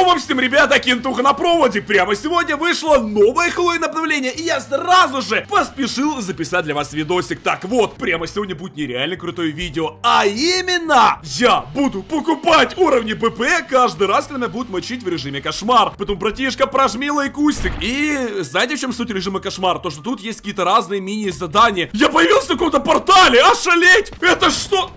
Здорово всем, ребята, Кентуха на проводе. Прямо сегодня вышло новое Хэллоуин обновление, и я сразу же поспешил записать для вас видосик. Так вот, прямо сегодня будет нереально крутое видео, а именно, я буду покупать уровни ПП каждый раз, когда меня будут мочить в режиме кошмар. Потом братишка прожми лайкустик. И знаете, в чем суть режима кошмар? То, что тут есть какие-то разные мини-задания. Я появился в каком-то портале, ошалеть! Это что?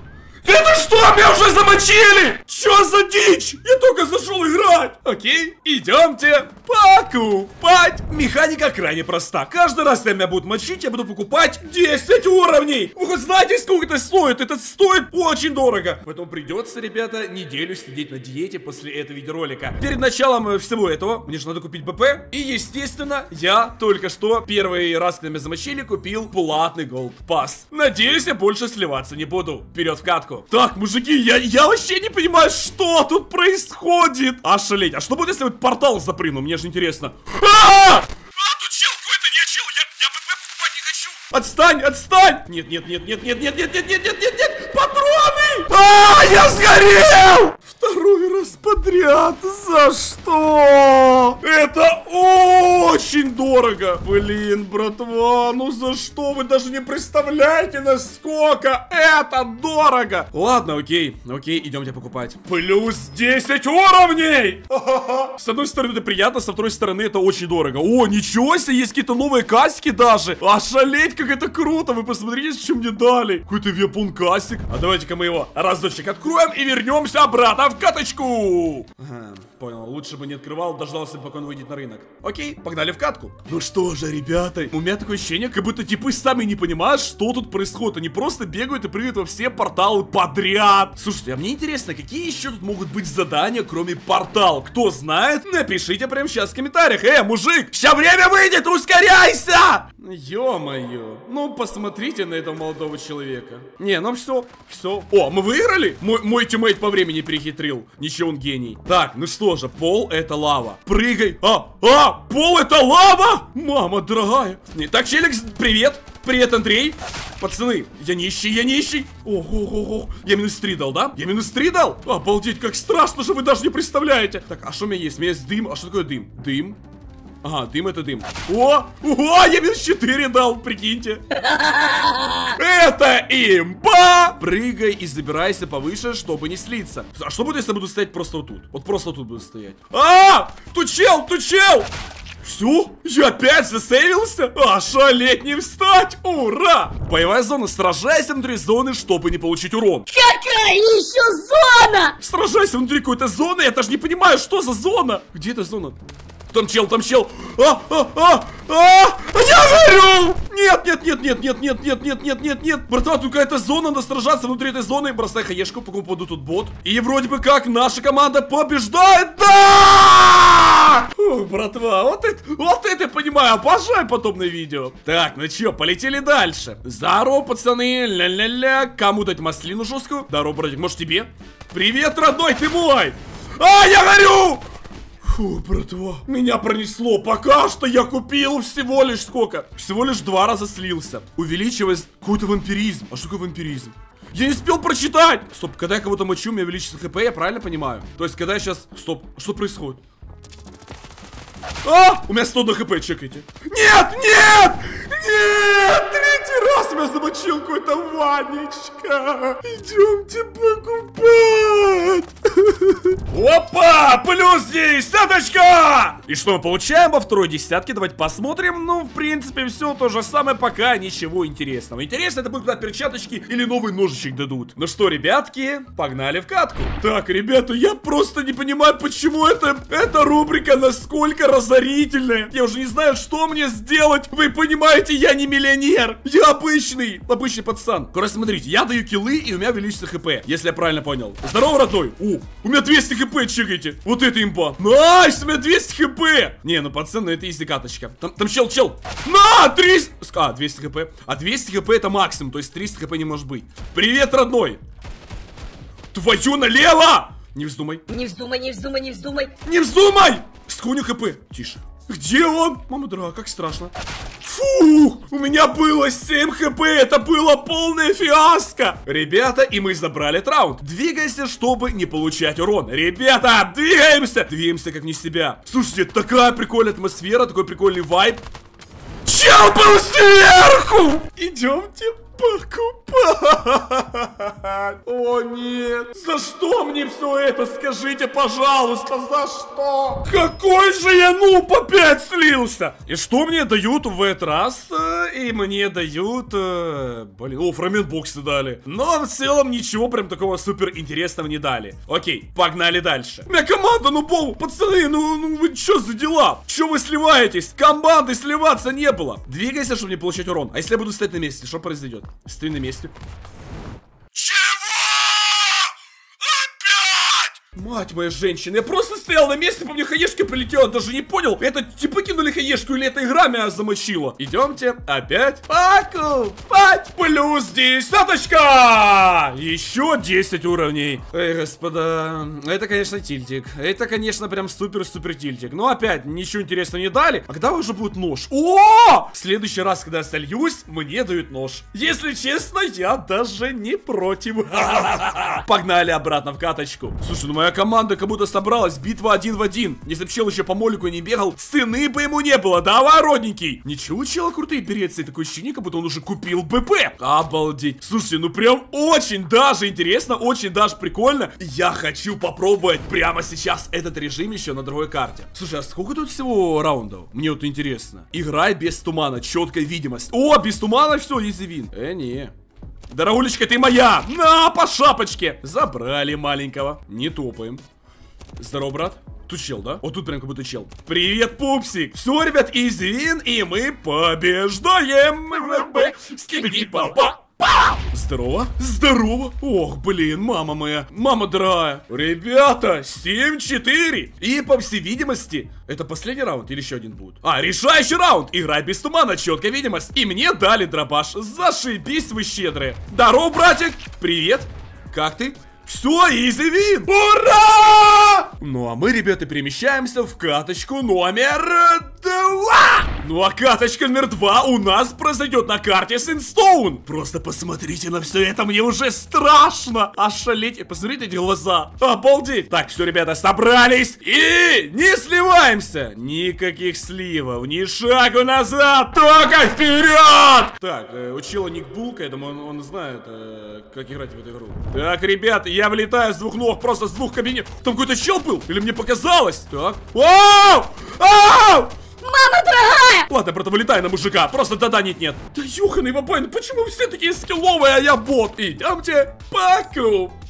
Это что, меня уже замочили? Что за дичь? Я только зашел играть. Окей, идемте покупать. Механика крайне проста. Каждый раз, когда меня будут мочить, я буду покупать 10 уровней. Вы хоть знаете, сколько это стоит? Это стоит очень дорого. Поэтому придется, ребята, неделю сидеть на диете после этого видеоролика. Перед началом э, всего этого, мне же надо купить БП. И, естественно, я только что первый раз, когда меня замочили, купил платный голд пас. Надеюсь, я больше сливаться не буду. Вперед в катку. Так, мужики, я, я вообще не понимаю, что тут происходит. Ошалеть. А что будет, если вот портал запрыгну? Мне же интересно. А! А, тут чел какой-то, не чел, я, БП покупать не хочу. Отстань, отстань! Нет, нет, нет, нет, нет, нет, нет, нет, нет, нет, нет, нет! А, я сгорел! Второй раз подряд, за что? Это очень дорого! Блин, братва, ну за что? Вы даже не представляете, насколько это дорого! Ладно, окей, окей, идемте покупать. Плюс 10 уровней! С одной стороны это приятно, со второй стороны это очень дорого. О, ничего себе, есть какие-то новые касики даже! Ошалеть, как это круто! Вы посмотрите, что мне дали! Какой-то вепун касик. А давайте-ка мы его разочек откроем и вернемся обратно в каточку! Понял, лучше бы не открывал, дождался, пока он выйдет на рынок. Окей, погнали в катку. Ну что же, ребята, у меня такое ощущение, как будто типы сами не понимают, что тут происходит. Они просто бегают и прыгают во все порталы подряд. Слушайте, а мне интересно, какие еще тут могут быть задания, кроме портал? Кто знает, напишите прямо сейчас в комментариях. Э, мужик, сейчас время выйдет, ускоряйся! Ё-моё, ну посмотрите на этого молодого человека. Не, ну все, все. О, мы выиграли? Мой, мой тиммейт по времени перехитрил. Ничего, он гений. Так, ну что же, пол это лава. Прыгай. А, а, пол это лава? Мама дорогая. Не, так, Челикс, привет. Привет, Андрей. Пацаны, я нищий, я нищий. Ого, ого, Я минус 3 дал, да? Я минус 3 дал? Обалдеть, как страшно же, вы даже не представляете. Так, а что у меня есть? У меня есть дым. А что такое дым? Дым. Ага, дым это дым. О! О, я минус 4 дал, прикиньте. Это имба! Прыгай и забирайся повыше, чтобы не слиться. А что будет, если я буду стоять просто вот тут? Вот просто тут буду стоять. А! Тут чел, тут чел! Все? Я опять засейвился? Ошалеть не встать! Ура! Боевая зона. Сражайся внутри зоны, чтобы не получить урон. Какая еще зона? Сражайся внутри какой-то зоны. Я даже не понимаю, что за зона. Где эта зона? Там чел, там чел. А, а, а, а! Я горю! Нет, нет, нет, нет, нет, нет, нет, нет, нет, нет, нет. Братва, тут какая-то зона, надо сражаться внутри этой зоны. Бросай хаешку, пока попаду тут бот. И вроде бы как наша команда побеждает. Да! Фу, братва, вот это, вот это понимаю. Обожаю подобные видео. Так, ну чё, полетели дальше. Здорово, пацаны. Ля-ля-ля. Кому дать маслину жесткую? Здорово, братик, может тебе? Привет, родной, ты мой! А, я горю! Фу, братва, меня пронесло. Пока что я купил всего лишь сколько? Всего лишь два раза слился. Увеличивая какой-то вампиризм. А что такое вампиризм? Я не успел прочитать! Стоп, когда я кого-то мочу, у меня увеличится хп, я правильно понимаю? То есть, когда я сейчас... Стоп, что происходит? А! У меня 100 до хп, чекайте. Нет, нет! Нет! Третий раз меня замочил какой-то Ванечка. Идемте покупать. Опа! Плюс десяточка! И что мы получаем во второй десятке? Давайте посмотрим. Ну, в принципе, все то же самое, пока ничего интересного. Интересно, это будут перчаточки или новый ножичек дадут. Ну что, ребятки, погнали в катку. Так, ребята, я просто не понимаю, почему это, эта рубрика насколько разорительная. Я уже не знаю, что мне сделать. Вы понимаете, я не миллионер. Я обычный, обычный пацан. Короче, смотрите, я даю киллы, и у меня увеличится хп. Если я правильно понял. Здорово, родной. О, у меня 200 хп, чекайте. Вот это имба. Nice, у меня 200 хп. Не, ну, пацаны, это easy каточка. Там, там чел, чел. На, 300. А, 200 хп. А 200 хп это максимум, то есть 300 хп не может быть. Привет, родной. Твою налево! Не вздумай. Не вздумай, не вздумай, не вздумай. Не вздумай! Скуню хп. Тише. Где он? Мама дорогая, как страшно. Фу, у меня было 7 хп, это было полная фиаско. Ребята, и мы забрали этот раунд. Двигайся, чтобы не получать урон. Ребята, двигаемся. Двигаемся как не себя. Слушайте, такая прикольная атмосфера, такой прикольный вайб. Чел был сверху! Идемте покупать. О нет. За что мне все это? Скажите, пожалуйста, за что? Какой же я ну опять слился? И что мне дают в этот раз? Э, И мне дают... э, Блин, о, фрагмент-боксы дали. Но в целом ничего прям такого супер интересного не дали. Окей, погнали дальше. У меня команда, ну, бол, пацаны, ну, ну вы что за дела? Че вы сливаетесь? Команды сливаться не было. Двигайся, чтобы не получать урон. А если я буду стоять на месте, что произойдет? Стой на месте. Мать моя женщина, я просто стоял на месте, по мне хаешка прилетела, даже не понял, это типа кинули хаешку или эта игра меня замочила. Идемте опять покупать. Плюс десяточка! Еще 10 уровней. Эй, господа, это, конечно, тильтик. Это, конечно, прям супер-супер тильтик. Но опять, ничего интересного не дали. А когда уже будет нож? О! В следующий раз, когда я сольюсь, мне дают нож. Если честно, я даже не против. Погнали обратно в каточку. Слушай, ну моя команда как будто собралась. Битва один в один. Если бы чел еще по молику не бегал, цены бы ему не было. Давай, родненький. Ничего, у чела крутые берется. Такое ощущение, как будто он уже купил БП. Обалдеть. Слушай, ну прям очень даже интересно, очень даже прикольно. Я хочу попробовать прямо сейчас этот режим еще на другой карте. Слушай, а сколько тут всего раундов? Мне вот интересно. Играй без тумана, четкая видимость. О, без тумана все, изи вин. Э, не. Дорогулечка, ты моя! На, по шапочке! Забрали маленького. Не топаем. Здорово, брат. Тут чел, да? Вот тут прям как будто чел. Привет, пупсик! Все, ребят, извин, и мы побеждаем! Скибиди папа! Здорово, здорово. Ох, блин, мама моя, мама дорогая. Ребята, 7-4. И по всей видимости, это последний раунд или еще один будет? А, решающий раунд. Игра без тумана, четкая видимость. И мне дали дробаш. Зашибись вы щедрые. Здорово, братик. Привет. Как ты? Все, изи вин! Ура! Ну а мы, ребята, перемещаемся в каточку номер два! Ну а каточка номер два у нас произойдет на карте Синстоун. Просто посмотрите на все это, мне уже страшно. Ошалеть, и посмотрите эти глаза. Обалдеть. Так, все, ребята, собрались. И не сливаемся. Никаких сливов, ни шагу назад, только вперед! Так, э, учила Ник Булка, я думаю, он, он знает, э, как играть в эту игру. Так, ребята, я влетаю с двух ног, просто с двух кабинетов. Там какой-то чел был? Или мне показалось? Так. Вау! Ау! Мама дорогая! Ладно, брат, вылетай на мужика. Просто да-да, нет-нет. Да ёханый бабай, ну почему все такие скилловые, а я бот? Идемте покупать.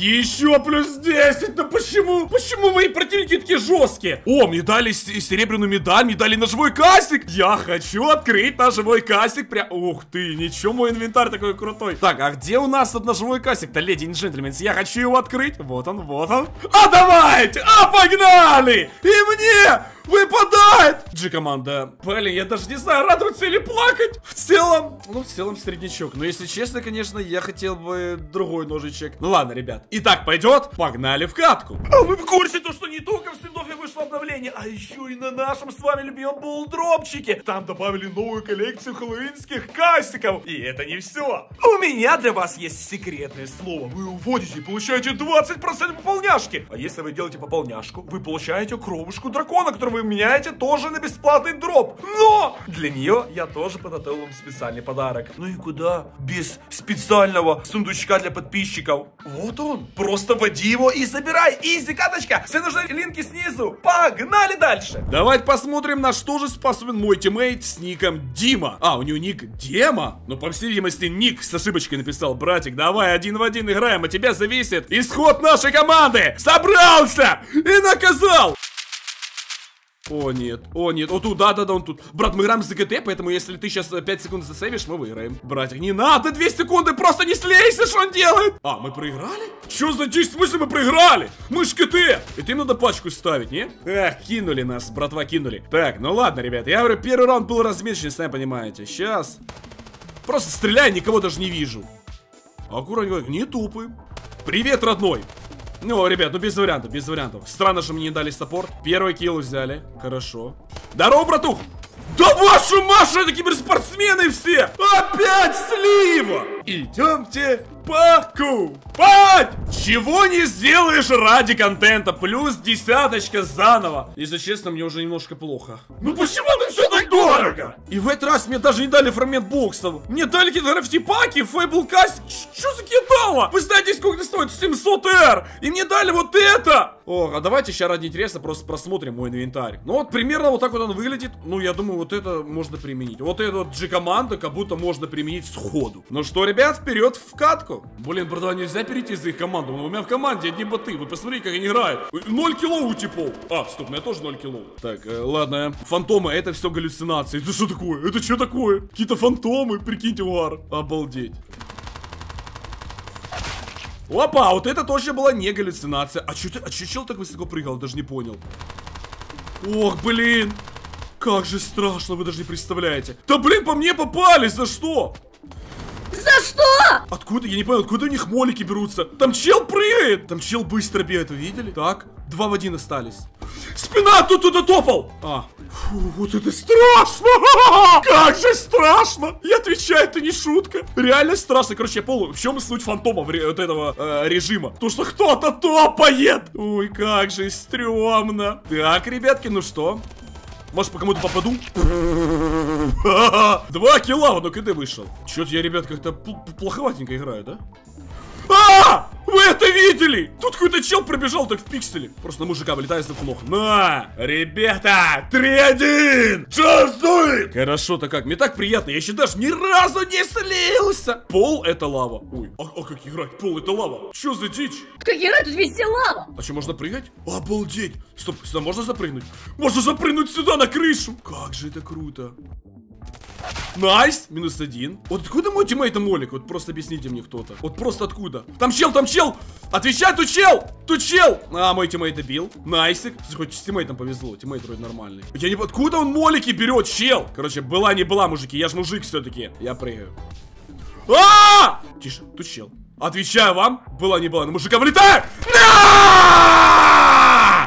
Еще плюс 10, ну почему? Почему мои противники такие жесткие? О, мне дали серебряную медаль, мне дали ножевой касик. Я хочу открыть ножевой касик. Прям, ух ты, ничего, мой инвентарь такой крутой. Так, а где у нас тут ножевой касик-то, леди и джентльмены? Я хочу его открыть. Вот он, вот он. А давайте, а погнали! И мне выпадает! G-команда. Блин, я даже не знаю, радоваться или плакать. В целом, ну, в целом среднячок. Но если честно, конечно, я хотел бы другой ножичек. Ну ладно, ребят. Итак, пойдет? Погнали в катку. А вы в курсе, то, что не только в Стендофе вышло обновление, а еще и на нашем с вами любимом булдропчике. Там добавили новую коллекцию хэллоуинских кассиков. И это не все. У меня для вас есть секретное слово. Вы уводите и получаете 20% пополняшки. А если вы делаете пополняшку, вы получаете кровушку дракона, которую вы меняете тоже на бесплатный дроп. Но для нее я тоже подготовил вам специальный подарок. Ну и куда без специального сундучка для подписчиков? Вот он. Просто вводи его и забирай. Easy каточка. Все нужные линки снизу. Погнали дальше. Давайте посмотрим, на что же способен мой тиммейт с ником Дима. А, у него ник Дема? Ну, по всей видимости, ник с ошибочкой написал. Братик, давай один в один играем. От тебя зависит исход нашей команды. Собрался и наказал. О нет, о нет, о тут, да-да-да, он тут. Брат, мы играем за КТ, поэтому если ты сейчас 5 секунд засейвишь, мы выиграем. Братик, не надо 2 секунды, просто не слейся, что он делает. А, мы проиграли? За дичь, в смысле мы проиграли? Мы ж КТ И ты надо пачку ставить, не? Эх, кинули нас, братва, кинули. Так, ну ладно, ребят, я говорю, первый раунд был размечен, сами понимаете. Сейчас Просто стреляй, никого даже не вижу. Аккуратненько, не тупы. Привет, родной ну, ребят, ну без вариантов, без вариантов. Странно, что мне не дали саппорт. Первый килл взяли. Хорошо. Здорово, братух! Да вашу Машу, это киберспортсмены все! Опять слива! Идемте покупать! Чего не сделаешь ради контента? Плюс десяточка заново. Если честно, мне уже немножко плохо. Ну почему это все так дорого? И в этот раз мне даже не дали фрагмент боксов. Мне дали какие-то граффити-паки, фейбл каст. Что за кидало? Вы знаете, сколько это стоит? 700 R. И мне дали вот это. О, а давайте сейчас ради интереса просто просмотрим мой инвентарь. Ну вот примерно вот так вот он выглядит. Ну я думаю, вот это можно применить. Вот эту вот G-команду как будто можно применить сходу. Ну что, ребят, вперед в катку. Блин, братва, нельзя перейти за их команду. У меня в команде одни боты. Вы посмотрите, как они играют. 0 кило у типов. А, стоп, у меня тоже 0 кило. Так, э, ладно. Фантомы, это все галлюцинации. Это что такое? Это что такое? Какие-то фантомы, прикиньте, вар. Обалдеть. Опа, вот это точно была не галлюцинация. А что а чё чел так высоко прыгал? Даже не понял. Ох, блин. Как же страшно, вы даже не представляете. Да блин, по мне попали, за что? За что? Откуда? Я не понял, откуда у них молики берутся? Там чел прыгает! Там чел быстро бегает, вы видели? Так, два в один остались. Спина тут туда топал! А, фу, вот это страшно! Как же страшно! Я отвечаю, это не шутка. Реально страшно. Короче, я полу. В чем суть фантома вот этого э, режима? То, что кто-то топает! Ой, как же стрёмно. Так, ребятки, ну что? Может, по кому-то попаду? Два килла, вот КД вышел. Чё-то я, ребят, как-то плоховатенько играю, да? А! Вы это видели? Тут какой-то чел пробежал так в пикселе. Просто на мужика вылетает с ног. На! Ребята! 3-1! Just do it! Хорошо-то как. Мне так приятно. Я еще даже ни разу не слился. Пол это лава. Ой, а, а как играть? Пол это лава. Что за дичь? Как играть? Тут везде лава. А что, можно прыгать? Обалдеть. Стоп, сюда можно запрыгнуть? Можно запрыгнуть сюда, на крышу. Как же это круто. Nice, минус один. Вот откуда мой тиммейт молик? Вот просто объясните мне кто-то. Вот просто откуда? Там чел, там чел! Отвечай, тут чел! Тут чел! А, мой тиммейт добил. Найсик. Хоть с тиммейтом повезло, тиммейт вроде нормальный. Я не... Откуда он молики берет, чел? Короче, была не была, мужики, я ж мужик все-таки. Я прыгаю. А! Тише, тут чел. Отвечаю вам, была не была, на мужика вылетаю!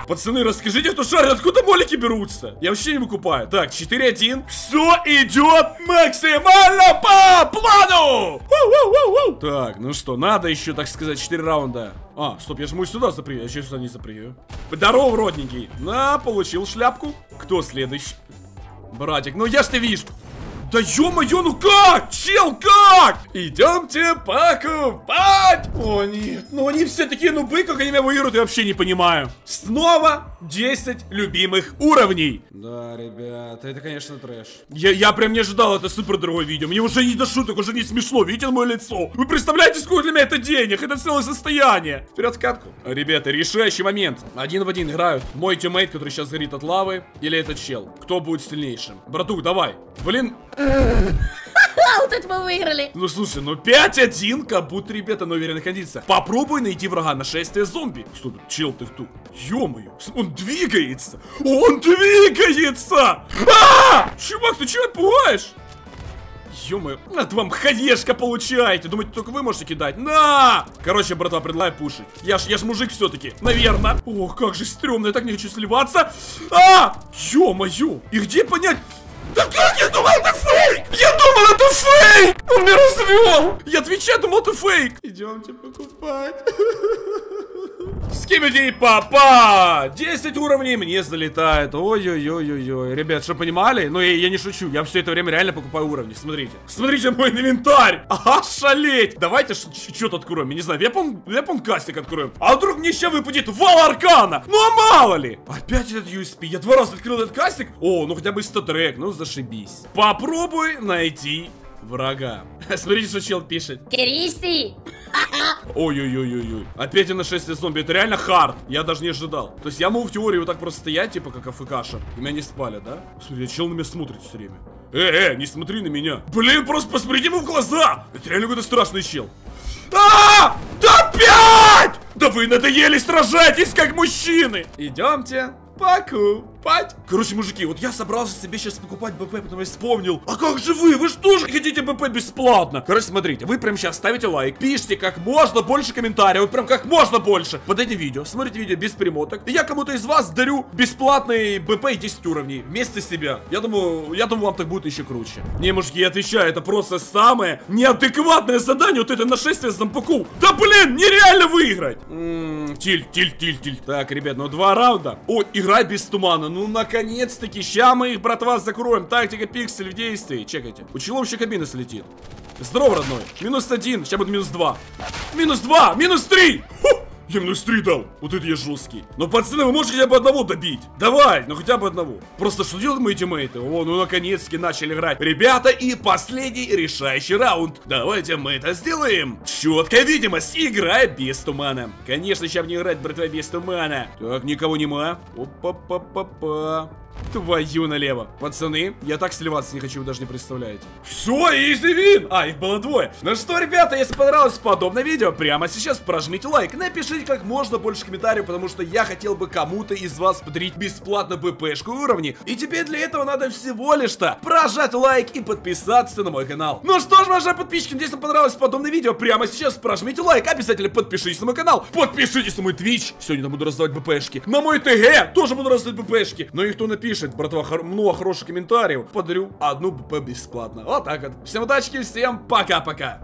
Пацаны, расскажите, кто шарит, откуда молики берутся? Я вообще не выкупаю. Так, 4-1. Все идет максимально по плану! Так, ну что, надо еще, так сказать, 4 раунда. А, стоп, я жму сюда запрыгаю, я сейчас сюда не запрыгаю. Здорово, родненький. На, получил шляпку. Кто следующий? Братик, ну я ж ты видишь. Да ё-моё, ну как? Чел, как? Идемте покупать! О нет, ну они все такие нубы, как они меня выиграют, я вообще не понимаю. Снова 10 любимых уровней. Да, ребята, это, конечно, трэш. Я, я прям не ожидал, это супер дорогое видео. Мне уже не до шуток, уже не смешно, видите мое лицо? Вы представляете, сколько для меня это денег? Это целое состояние. Вперед в катку. Ребята, решающий момент. Один в один играют. Мой тиммейт, который сейчас горит от лавы, или этот чел. Кто будет сильнейшим? Братух, давай. Блин, вот это мы выиграли. Ну слушай, ну 5-1, как будто ребята на уверенных кондициях. Попробуй найти врага нашествия зомби. Стоп, чел ты кто? Ё-моё, он двигается! Он двигается! А! Чувак, ты чего пугаешь? Ё-моё, от вам хаешка получаете. Думаете, только вы можете кидать? На! Короче, братва, предлагаю пушить. Я ж, я ж мужик все-таки, наверное. Ох, как же стрёмно, я так не хочу сливаться. А! Ё-моё, и где понять... Да как я думал, это фейк? Я думал, это фейк! Он меня развел! Я отвечаю, думал, это фейк! Идемте покупать. Скибиди папа! 10 уровней мне залетает. Ой-ой-ой-ой-ой. Ребят, что понимали? Ну, я, я не шучу. Я все это время реально покупаю уровни. Смотрите. Смотрите мой инвентарь. Ага, шалеть. Давайте что-то откроем. Я не знаю, вепон, вепон кастик откроем. А вдруг мне еще выпадет вал аркана? Ну, а мало ли. Опять этот USP. Я два раза открыл этот кейсик. О, ну хотя бы StatTrack. Ну, зашибись. Попробуй найти врага. Смотрите, что чел пишет. Кристи! Ой-ой-ой-ой-ой. Опять и нашествие зомби. Это реально hard. Я даже не ожидал. То есть я могу в теории вот так просто стоять, типа как AFK шер. И меня не спалят, да? Смотри, чел на меня смотрит все время. Э, э, не смотри на меня. Блин, просто посмотрите ему в глаза. Это реально какой-то страшный чел. А! Да опять! Да вы надоели, сражайтесь как мужчины! Идемте покупать. Покупать. Короче, мужики, вот я собрался себе сейчас покупать БП, потом я вспомнил. А как же вы? Вы же тоже хотите БП бесплатно. Короче, смотрите, вы прямо сейчас ставите лайк, пишите как можно больше комментариев, вот прям как можно больше под этим видео. Смотрите видео без перемоток. И я кому-то из вас дарю бесплатный БП и 10 уровней вместе с себя. Я думаю, я думаю, вам так будет еще круче. Не, мужики, я отвечаю, это просто самое неадекватное задание, вот это нашествие зомбаку. Да блин, нереально выиграть. М-м, Тиль, тиль, тиль, тиль. Так, ребят, ну два раунда. О, играть без тумана. Ну, наконец-таки. Ща мы их, братва, закроем. Тактика пиксель в действии. Чекайте. У челов еще кабина слетит. Здорово, родной. Минус один. Сейчас будет минус два. Минус два. Минус три. Фу! Я минус 3 дал. Вот это я жесткий. Но, пацаны, вы можете хотя бы одного добить. Давай, ну хотя бы одного. Просто что делают мои тиммейты? О, ну наконец-таки начали играть. Ребята, и последний решающий раунд. Давайте мы это сделаем. Четкая видимость. Играя без тумана. Конечно, сейчас не играть, братва, без тумана. Так, никого нема. Опа-па-па-па. Твою налево. Пацаны, я так сливаться не хочу, вы даже не представляете. Все, изи вин! А, их было двое. Ну что, ребята, если понравилось подобное видео, прямо сейчас прожмите лайк. Напишите как можно больше комментариев, потому что я хотел бы кому-то из вас подарить бесплатно БПшку уровни. И теперь для этого надо всего лишь-то прожать лайк и подписаться на мой канал. Ну что ж, ваши подписчики, если вам понравилось подобное видео, прямо сейчас прожмите лайк. Обязательно подпишитесь на мой канал. Подпишитесь на мой Twitch. Сегодня там буду раздавать БПшки. На мой ТГ тоже буду раздавать БПшки. Но и кто напишет, братва, хор много хороших комментариев, подарю одну БП бесплатно. Вот так вот. Всем удачи, всем пока-пока.